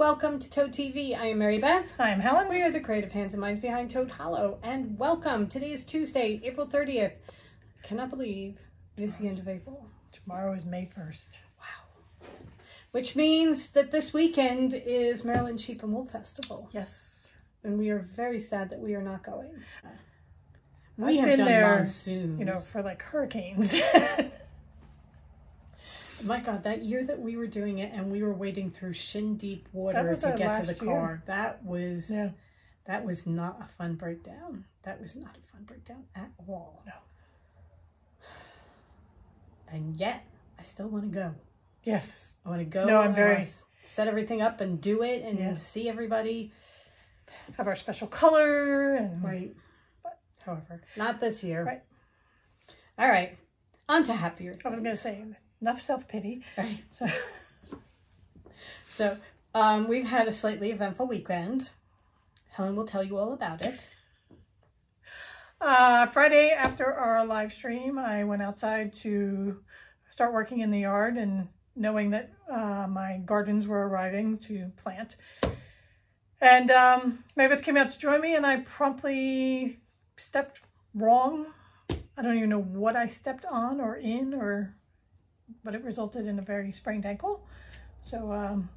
Welcome to Toad TV. I am Mary Beth. I'm Helen. We are the creative hands and minds behind Toad Hollow, and welcome. Today is Tuesday, April 30th. I cannot believe it is the end of April. Tomorrow is May 1st. Wow. Which means that this weekend is Maryland Sheep and Wool Festival. Yes. And we are very sad that we are not going. We have been there, you know, for like hurricanes. My God, that year that we were doing it and we were wading through shin deep water to get to the car, year. that was yeah. that was not a fun breakdown. That was not a fun breakdown at all. No. And yet, I still want to go. Yes. I want to go. No, I'm very set everything up and do it and yeah. see everybody. Have our special color and right. But however, not this year. Right. All right. On to happier. I was gonna say enough self pity. Right. So, so um, we've had a slightly eventful weekend. Helen will tell you all about it. Uh, Friday after our live stream, I went outside to start working in the yard and knowing that uh, my gardens were arriving to plant. And um, came out to join me and I promptly stepped wrong. I don't even know what I stepped on or in or but it resulted in a very sprained ankle. So um,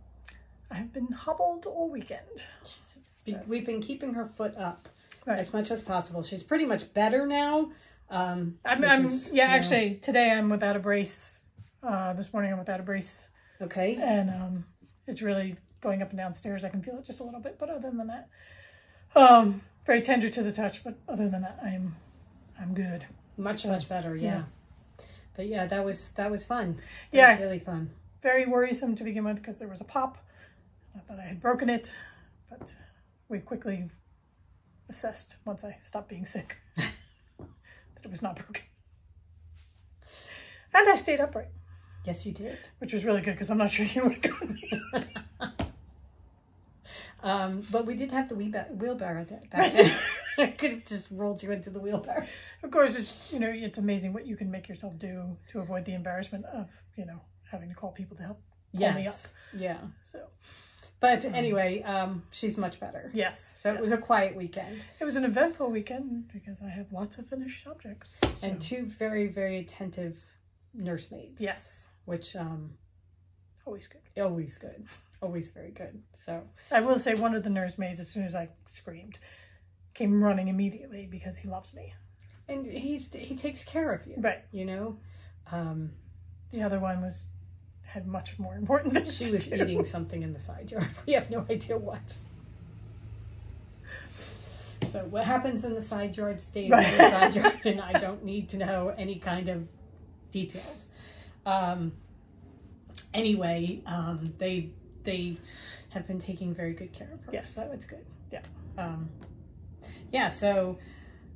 I've been hobbled all weekend. So. We've been keeping her foot up right. as much as possible. She's pretty much better now. Um, I'm, I'm is, yeah, actually know. today I'm without a brace. Uh, this morning I'm without a brace. Okay. And um, it's really going up and down stairs. I can feel it just a little bit, but other than that, um, very tender to the touch. But other than that, I'm I'm good. Much much better. yeah. yeah but yeah, that was that was fun. That yeah, was really fun. Very worrisome to begin with because there was a pop. I thought I had broken it, but we quickly assessed once I stopped being sick that it was not broken. And I stayed upright. Yes, you did. Which was really good because I'm not sure you would have gotten me. um, but we did have the wheelbarrow back then. I could have just rolled you into the wheelbarrow. Of course, it's you know it's amazing what you can make yourself do to avoid the embarrassment of you know having to call people to help yes. me up. Yeah. So. But um, anyway, um, she's much better. Yes. So yes. it was a quiet weekend. It was an eventful weekend because I have lots of finished objects. So. And two very, very attentive nursemaids. Yes. Which um always good. Always good. Always very good. So I will say one of the nursemaids, as soon as I screamed, came running immediately because he loves me. And he's he takes care of you. Right. You know? Um the other one was had much more important things. She was eating something in the side yard. We have no idea what. So what happens in the side yard stays right. in the side yard, and I don't need to know any kind of details. Um, anyway, um, they they have been taking very good care of her. Yes, so it's good. Yeah. Um, yeah, so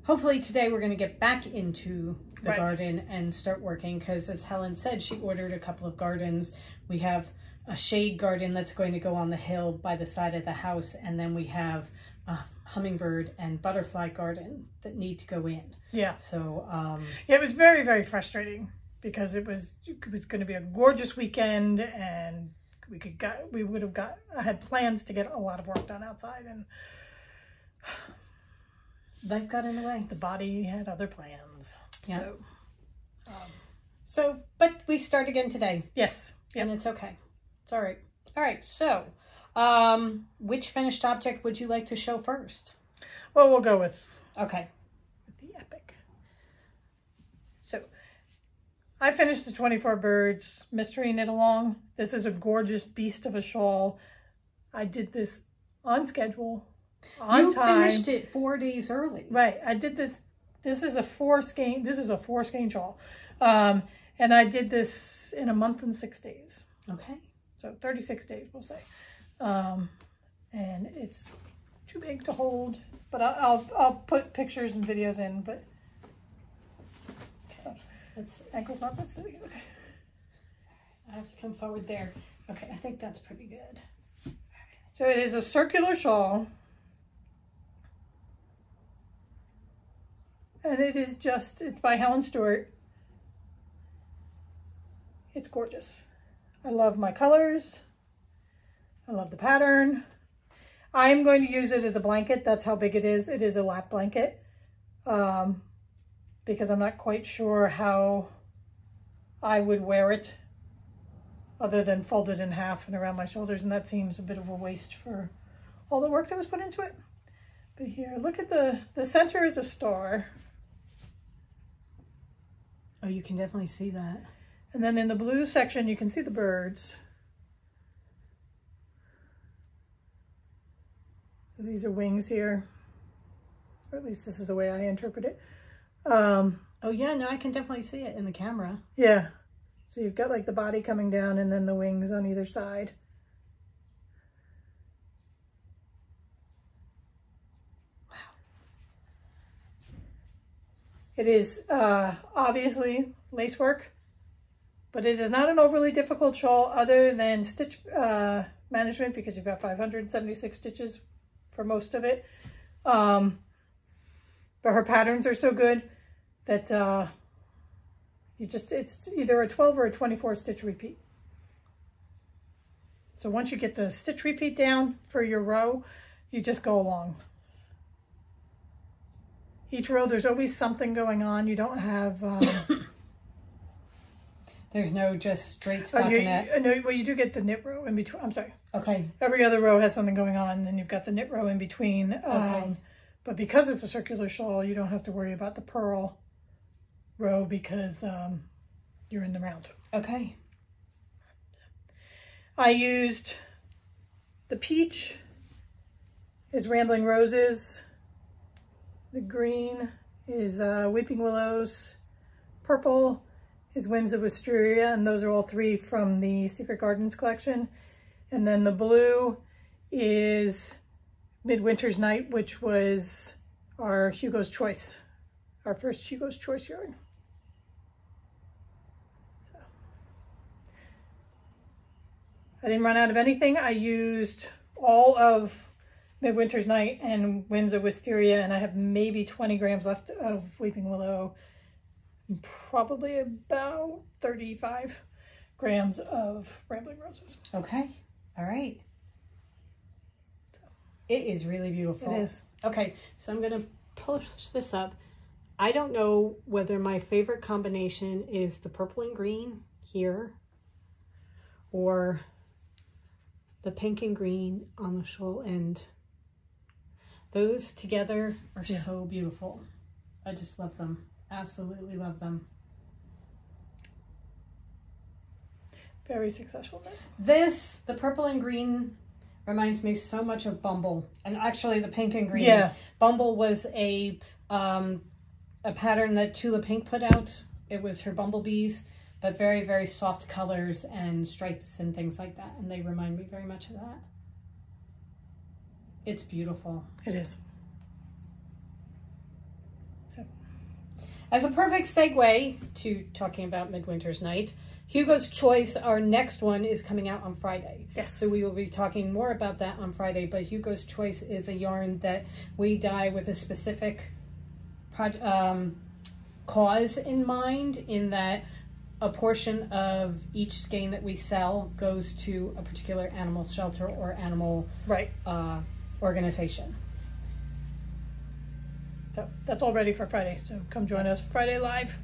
hopefully today we're going to get back into the right. garden and start working because as Helen said, she ordered a couple of gardens. We have a shade garden that's going to go on the hill by the side of the house and then we have a hummingbird and butterfly garden that need to go in. Yeah. So, um, yeah, it was very, very frustrating because it was, it was going to be a gorgeous weekend and we could got, we would have got, I had plans to get a lot of work done outside and life got in the way. The body had other plans. Yeah. So, um, so, but we start again today. Yes. Yep. And it's okay. It's all right. All right. So, um, which finished object would you like to show first? Well, we'll go with okay. With the epic. So, I finished the 24 Birds Mystery Knit Along. This is a gorgeous beast of a shawl. I did this on schedule on you time. finished it four days early. Right. I did this. This is a four skein. This is a four skein shawl. Um, and I did this in a month and six days. Okay. So 36 days, we'll say. Um, and it's too big to hold, but I'll, I'll, I'll put pictures and videos in, but okay. It's ankle's not that silly. Okay. I have to come forward there. Okay, I think that's pretty good. So it is a circular shawl And it is just, it's by Helen Stewart. It's gorgeous. I love my colors. I love the pattern. I'm going to use it as a blanket. That's how big it is. It is a lap blanket um, because I'm not quite sure how I would wear it other than fold it in half and around my shoulders. And that seems a bit of a waste for all the work that was put into it. But here, look at the, the center is a star. Oh, you can definitely see that. And then in the blue section, you can see the birds. These are wings here, or at least this is the way I interpret it. Um, oh yeah, no, I can definitely see it in the camera. Yeah. So you've got like the body coming down and then the wings on either side. It is uh, obviously lace work, but it is not an overly difficult shawl other than stitch uh, management because you've got 576 stitches for most of it. Um, but her patterns are so good that uh, you just, it's either a 12 or a 24 stitch repeat. So once you get the stitch repeat down for your row, you just go along. Each row, there's always something going on. You don't have... Um, There's no just straight stockinette. Oh, you, no, well, you do get the knit row in between. I'm sorry. Okay. Every other row has something going on, and you've got the knit row in between. Okay. Um, but because it's a circular shawl, you don't have to worry about the purl row because um, you're in the round. Okay. I used the peach is Rambling Roses. The green is uh, Weeping Willows. Purple is Whims of Wisteria, and those are all three from the Secret Gardens collection. And then the blue is Midwinter's Night, which was our Hugo's Choice, our first Hugo's Choice yarn. I didn't run out of anything. I used all of Midwinter's Night and Whims of Wisteria, and I have maybe 20 grams left of Weeping Willow probably about 35 grams of Rambling Roses. Okay. All right. It is really beautiful. It is. Okay, so I'm going to push this up. I don't know whether my favorite combination is the purple and green here or the pink and green on the shawl end. Those together are yeah. so beautiful. I just love them. Absolutely love them. Very successful. This, the purple and green, reminds me so much of Bumble. And actually the pink and green. Yeah. Bumble was a um, a pattern that Tula Pink put out. It was her bumblebees, but very, very soft colors and stripes and things like that. And they remind me very much of that. It's beautiful. It is. So, As a perfect segue to talking about Midwinter's Night, Hugo's Choice, our next one, is coming out on Friday. Yes. So we will be talking more about that on Friday. But Hugo's Choice is a yarn that we dye with a specific um, cause in mind, in that a portion of each skein that we sell goes to a particular animal shelter or animal right uh, organization. So that's all ready for Friday. So come join us Friday live.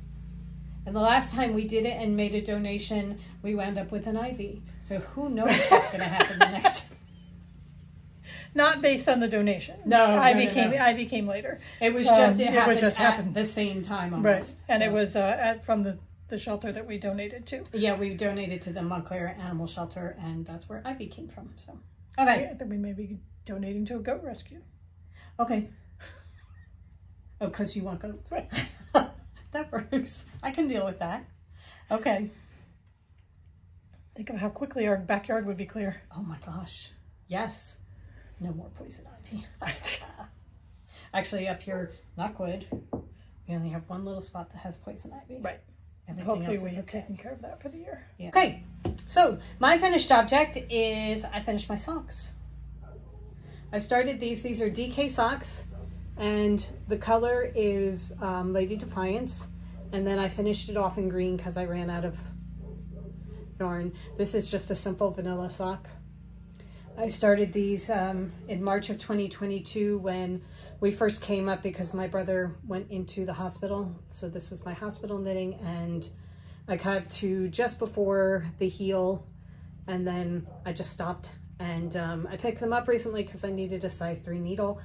And the last time we did it and made a donation, we wound up with an ivy. So who knows what's going to happen the next. Not based on the donation. No, ivy no, no, came. no. Ivy came later. It was just um, it, it was just at happened the same time almost. Right, and so. it was uh, at, from the the shelter that we donated to. Yeah, we donated to the Montclair Animal Shelter, and that's where ivy came from. So okay, I think we may be donating to a goat rescue. Okay. Oh, because you want goats. that works. I can deal with that. Okay. Think of how quickly our backyard would be clear. Oh my gosh. Yes. No more poison ivy. Actually, up here, knockwood, we only have one little spot that has poison ivy. Right. Everything Hopefully we have okay. taken care of that for the year. Yeah. Okay. So my finished object is I finished my socks. I started these. These are DK socks and the color is um, Lady Defiance and then I finished it off in green because I ran out of yarn. This is just a simple vanilla sock. I started these um, in March of 2022 when we first came up because my brother went into the hospital. So this was my hospital knitting and I cut to just before the heel and then I just stopped and um, I picked them up recently because I needed a size three needle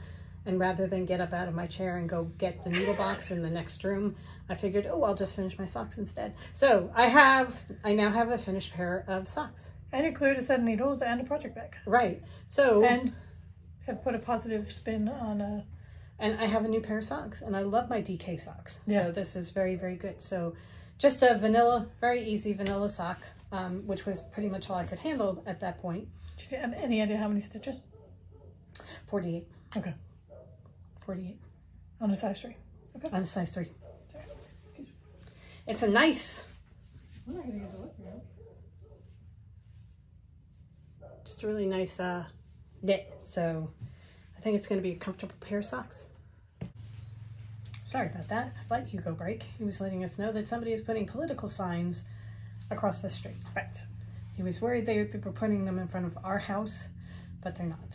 and rather than get up out of my chair and go get the needle box in the next room, I figured, oh, I'll just finish my socks instead. So I have, I now have a finished pair of socks. And include a set of needles and a project bag. Right. So and have put a positive spin on a. And I have a new pair of socks, and I love my DK socks. Yeah. So this is very very good. So just a vanilla, very easy vanilla sock, um, which was pretty much all I could handle at that point. Do you have any idea how many stitches? Forty-eight. Okay. Forty-eight. On a size three. Okay. On a size three. Sorry. Excuse me. It's a nice, I'm not gonna get the look just a really nice uh, knit. So I think it's going to be a comfortable pair of socks. Sorry about that. A slight Hugo break. He was letting us know that somebody is putting political signs across the street. Right. He was worried they were putting them in front of our house, but they're not.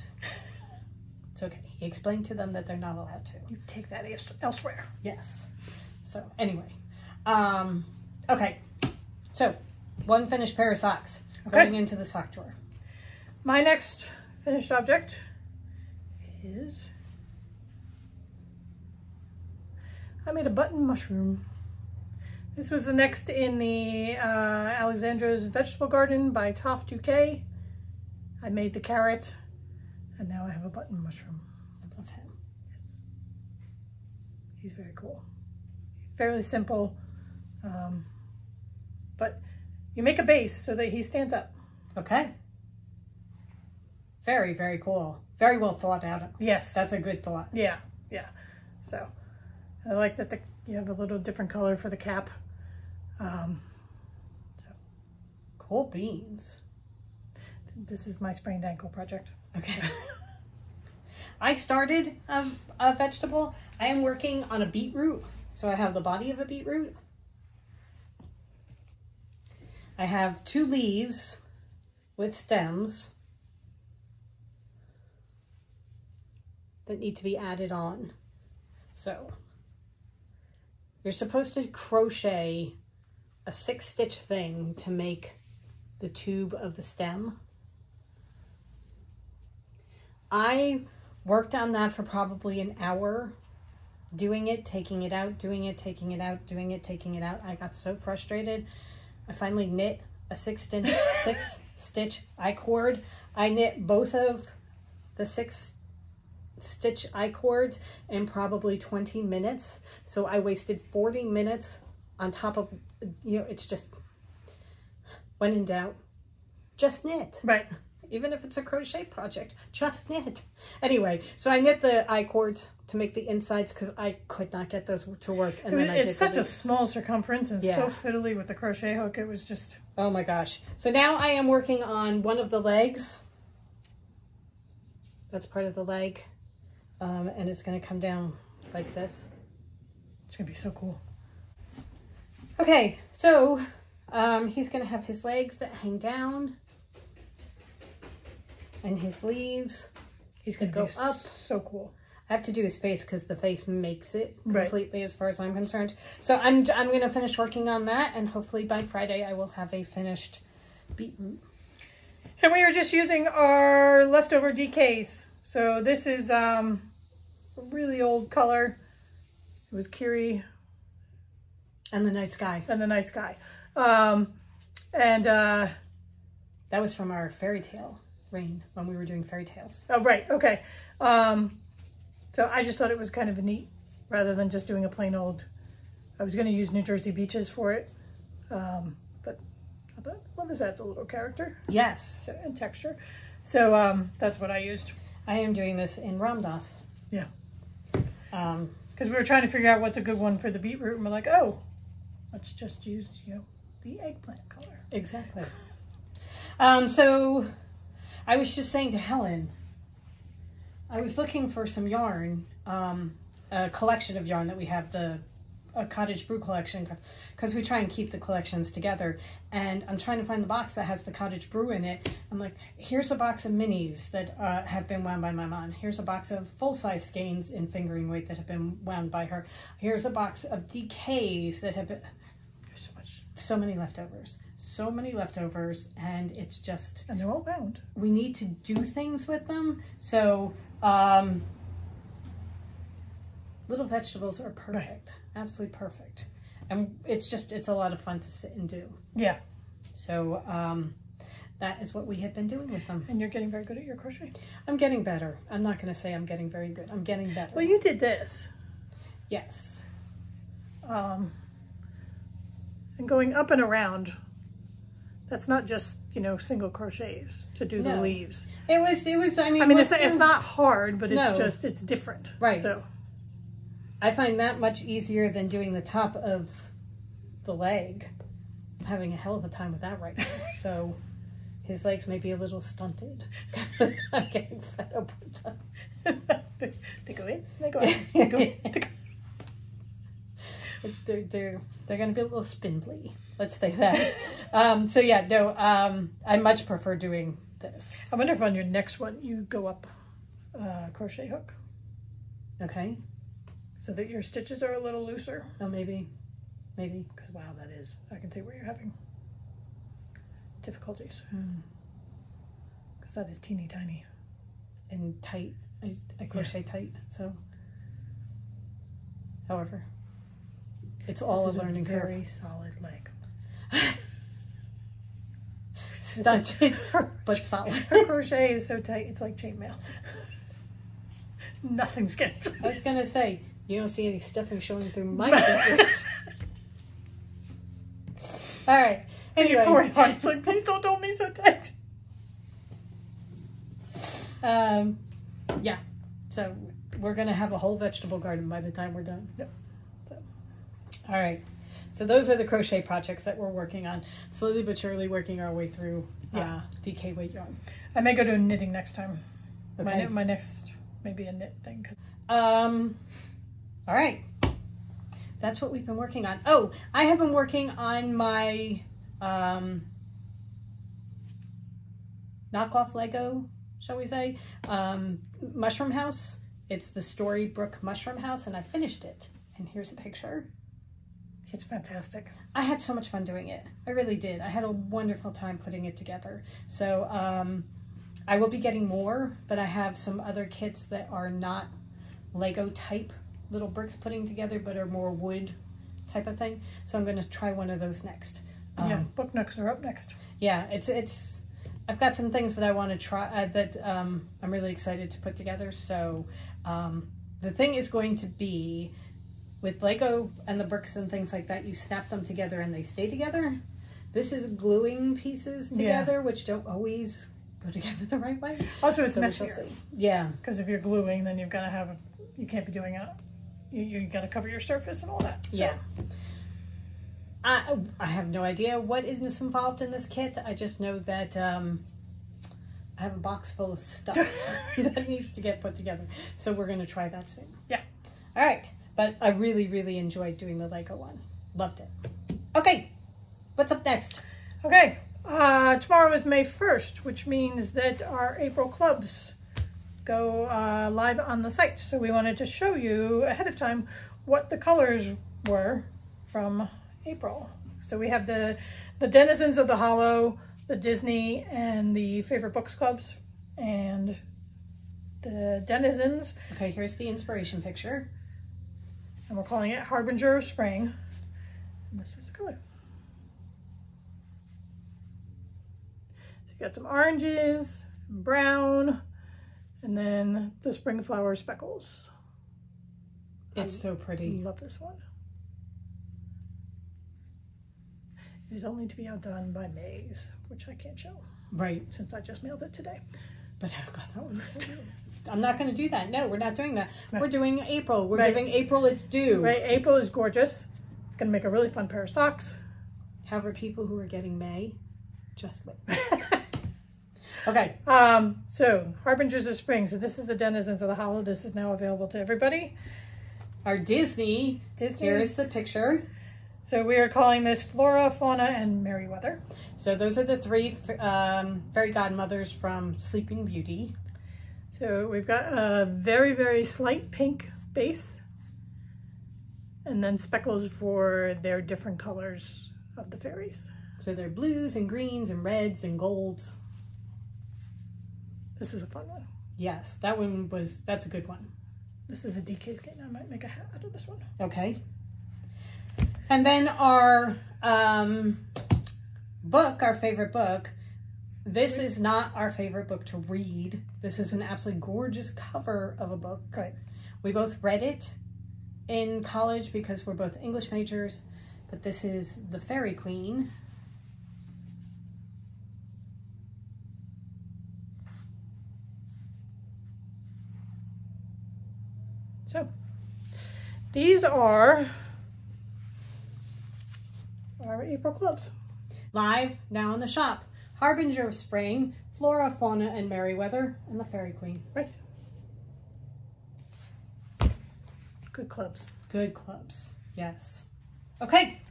It's okay. He explained to them that they're not allowed to. You take that elsewhere. Yes. So anyway, um, okay. So one finished pair of socks Okay. going into the sock drawer. My next finished object is I made a button mushroom. This was the next in the uh, Alexandra's Vegetable Garden by Toft UK. I made the carrot and now I have a button mushroom. I love him. Yes. He's very cool. Fairly simple, um, but you make a base so that he stands up. Okay. Very, very cool. Very well thought out. Yes. That's a good thought. Yeah, yeah. So I like that the you have a little different color for the cap. Um, Cool beans. this is my sprained ankle project. Okay. I started um, a vegetable. I am working on a beetroot. So I have the body of a beetroot. I have two leaves with stems that need to be added on. So you're supposed to crochet a six stitch thing to make the tube of the stem. I worked on that for probably an hour, doing it, taking it out, doing it, taking it out, doing it, taking it out. I got so frustrated. I finally knit a six stitch six stitch I cord. I knit both of the six stitch I cords in probably 20 minutes. So I wasted 40 minutes on top of you know, it's just when in doubt, just knit Right. even if it's a crochet project, just knit. Anyway, so I knit the I cords to make the insides because I could not get those to work. And then I did it's such a small circumference and so fiddly with the crochet hook. It was just Oh my gosh. So now I am working on one of the legs. That's part of the leg. Um, and it's going to come down like this. it's gonna be so cool. Okay, so um, he's going to have his legs that hang down and his leaves. He's gonna Go up. so cool. I have to do his face because the face makes it Right. completely as far as I'm concerned. So I'm I'm gonna finish working on that and hopefully by Friday I will have a finished beetroot. And we are just using our leftover DKs. So this is um, really old color. It was Kiri And the night sky. and the night sky. Um, and uh, That was from our fairy tale rain when we were doing fairy tales. oh right, okay. Um, so I just thought it was kind of neat rather than just doing a plain old. I was going to use New Jersey beaches for it, um, but I thought, well, this adds a little character Yes. and texture. So um, that's what I used. I am doing this in Ramdas. Yeah. Um, Because we were trying to figure out what's a good one for the beetroot, and we're like, oh, let's just use, you know, the eggplant color. exactly. Um, so I was just saying to Helen, I was looking for some yarn, um, a collection of yarn that we have the a cottage brew collection because we try and keep the collections together. And I'm trying to find the box that has the cottage brew in it. I'm like, here's a box of minis that uh, have been wound by my mom. Here's a box of full size skeins in fingering weight that have been wound by her. Here's a box of DKs that have been. There's so much. So many leftovers. So many leftovers, and it's just. And they're all bound. We need to do things with them. So, um, little vegetables are perfect absolutely perfect. And it's just it's a lot of fun to sit and do. Yeah. So um that is what we have been doing with them. And you're getting very good at your crochet i'm getting better. I'm not going to say i'm getting very good. I'm getting better. Well you did this. Yes. Um and going up and around that's not just you know single crochets to do no. the leaves. It was it was i mean i mean it's, it's not hard but it's no. just it's different. Right. So I find that much easier than doing the top of the leg. I'm having a hell of a time with that right now. So his legs may be a little stunted because I'm getting fed up with them. they go in, they go out, they go in, they go they're they're they're gonna be a little spindly. Let's say that. um, so yeah, no, um, I much prefer doing this. I wonder if on your next one you go up uh, crochet hook. Okay so that your stitches are a little looser. Oh, maybe, maybe. Because wow, that is, I can see where you're having difficulties. Because mm. that is teeny tiny. And tight. I, I crochet yeah. tight, so. However, it's all this a learning a very curve. solid leg. Stunted, but solid. Her crochet is so tight, it's like chainmail. Nothing's getting. I was gonna say you don't see any stuffing showing through my fingers. All right. Anyway. poor heart's like, please don't hold me so tight. Um, yeah. So we're gonna have a whole vegetable garden by the time we're done. Yep. So, all right. So those are the crochet projects that we're working on, slowly but surely working our way through yeah. uh, DK weight yarn. I may go to knitting next time. Okay. My, my next maybe a knit thing. Um, all right. That's what we've been working on. Oh, I have been working on my um, knockoff Lego, shall we say, um, mushroom house. It's the Storybrooke mushroom house, and I finished it. And here's a picture. It's fantastic. I had so much fun doing it. I really did. I had a wonderful time putting it together. So um, I will be getting more, but I have some other kits that are not Lego type little bricks putting together, but are more wood type of thing. So I'm going to try one of those next. Um, yeah, book nooks are up next. Yeah, it's it's. I've got some things that I want to try uh, that um, I'm really excited to put together. So um, the thing is going to be with Lego and the bricks and things like that. You snap them together and they stay together. This is gluing pieces together, yeah. which don't always go together the right way. Also, it's so messier. Yeah, because if you're gluing, then you've got to have a, you can't be doing it you, you got to cover your surface and all that. So. Yeah. I, I have no idea what is involved in this kit. I just know that um, I have a box full of stuff that needs to get put together. So we're going to try that soon. Yeah. All right. But I really, really enjoyed doing the Lego one. Loved it. Okay. What's up next? Okay. Uh, tomorrow is May 1st, which means that our April clubs go uh, live on the site. So we wanted to show you ahead of time what the colors were from April. So we have the, the Denizens of the Hollow, the Disney, and the Favorite Books Clubs, and the Denizens. Okay, here's the inspiration picture. And we're calling it Harbinger of Spring. And this is the color. So you got some oranges, brown, and then the spring flower speckles. It's I so pretty. I love this one. It is only to be outdone by Maze, which I can't show. Right. Since I just mailed it today. But oh god, that one is so good. I'm not going to do that. No, we're not doing that. We're doing April. We're right. giving April its due. Right. April is gorgeous. It's going to make a really fun pair of socks. However, people who are getting May, just wait. Okay. Um, so, Harbingers of Spring. So this is the Denizens of the Hollow. This is now available to everybody. our Disney. Disney. Here is the picture. So we are calling this Flora, Fauna, and Merryweather. So those are the three um, fairy godmothers from Sleeping Beauty. So we've got a very, very slight pink base. And then speckles for their different colors of the fairies. So they're blues and greens and reds and golds. This is a fun one. Yes, that one was, that's a good one. This is a DK skein. I might make a hat out of this one. Okay. And then our um, book, our favorite book, this is not our favorite book to read. This is an absolutely gorgeous cover of a book. Right. We both read it in college because we're both English majors, but this is The Faerie Queene. So these are our April clubs. Live now in the shop. Harbinger of Spring, Flora, Fauna, and Merryweather, and the Faerie Queene. Right. Good clubs. Good clubs. Yes. Okay.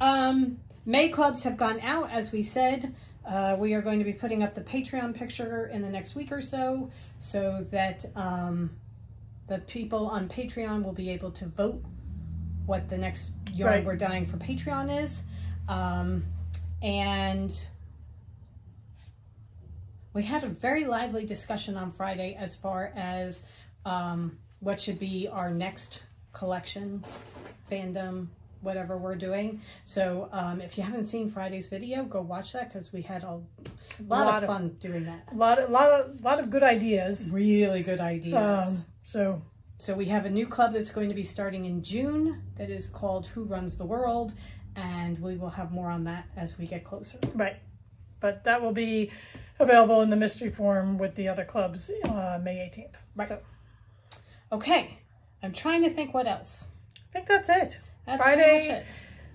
Um, May clubs have gone out, as we said. Uh, we are going to be putting up the Patreon picture in the next week or so, so that um, the people on Patreon will be able to vote what the next yarn Right. we're dying for Patreon is. Um, and we had a very lively discussion on Friday as far as um, what should be our next collection, fandom, whatever we're doing. So um, if you haven't seen Friday's video, go watch that because we had a lot, Lot of of- fun doing that. A lot, a lot of, lot of good ideas. Really good ideas. Um, so So we have a new club that's going to be starting in June that is called Who Runs the World, and we will have more on that as we get closer. right, but that will be available in the mystery form with the other clubs uh, May eighteenth. Right. So Okay, I'm trying to think what else. I think that's it. That's Friday. much it.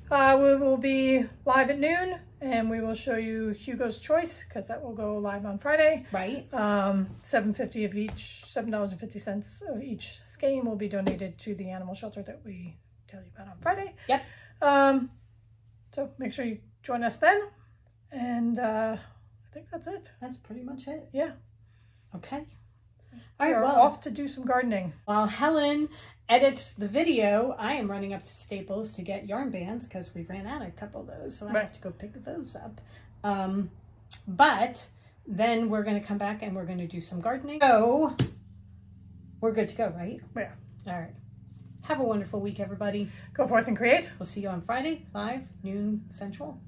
Uh, we will be live at noon, and we will show you Hugo's Choice because that will go live on Friday. Right? Um, seven fifty of each, seven dollars and fifty cents of each skein will be donated to the animal shelter that we tell you about on Friday. Yep. Um, so make sure you join us then, and uh, I think that's it. That's pretty much it. Yeah, Okay. All right, well, off to do some gardening. while Helen edits the video, I am running up to Staples to get yarn bands because we ran out of a couple of those, so I Right. have to go pick those up. Um, but then we're going to come back and we're going to do some gardening. So we're good to go, right? Yeah. All right. Have a wonderful week, everybody. Go forth and create. We'll see you on Friday, live, noon Central,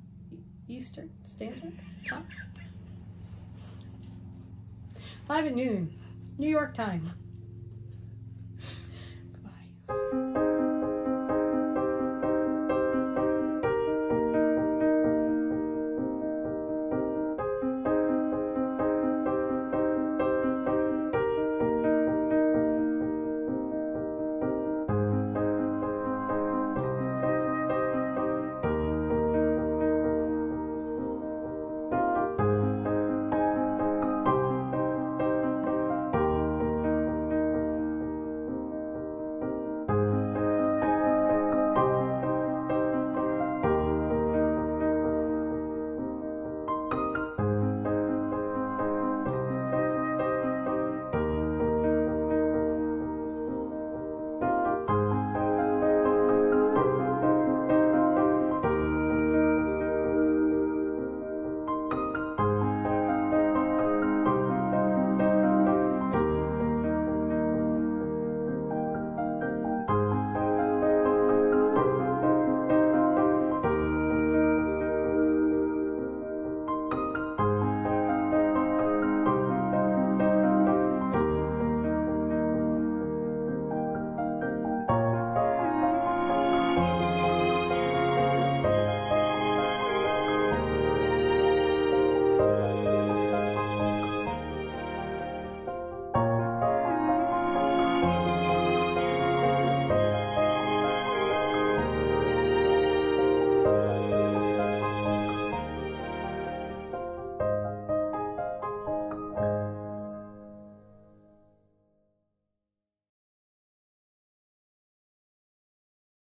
Eastern Standard Time. Live at noon, New York time. Goodbye.